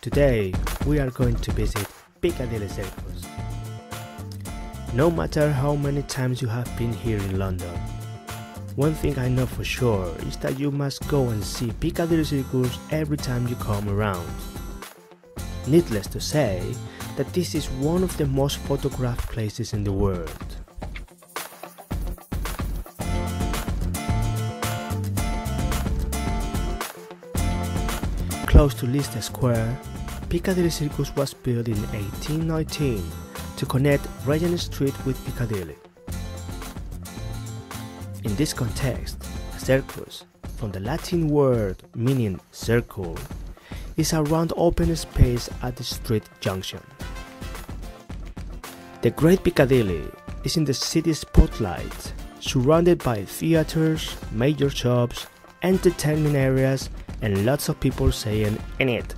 Today, we are going to visit Piccadilly Circus. No matter how many times you have been here in London, one thing I know for sure is that you must go and see Piccadilly Circus every time you come around. Needless to say, that this is one of the most photographed places in the world. Close to Leicester Square, Piccadilly Circus was built in 1819 to connect Regent Street with Piccadilly. In this context, circus, from the Latin word meaning circle, is a round open space at the street junction. The Great Piccadilly is in the city spotlight, surrounded by theaters, major shops, entertainment areas, and lots of people saying in it.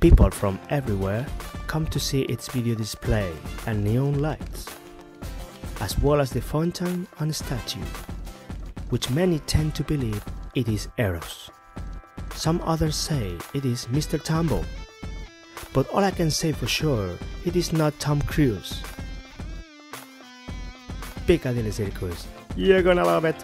People from everywhere come to see its video display and neon lights, as well as the fountain and statue, which many tend to believe it is Eros. Some others say it is Mr. Tumble, but all I can say for sure, it is not Tom Cruise. Piccadilly Circus, you're gonna love it!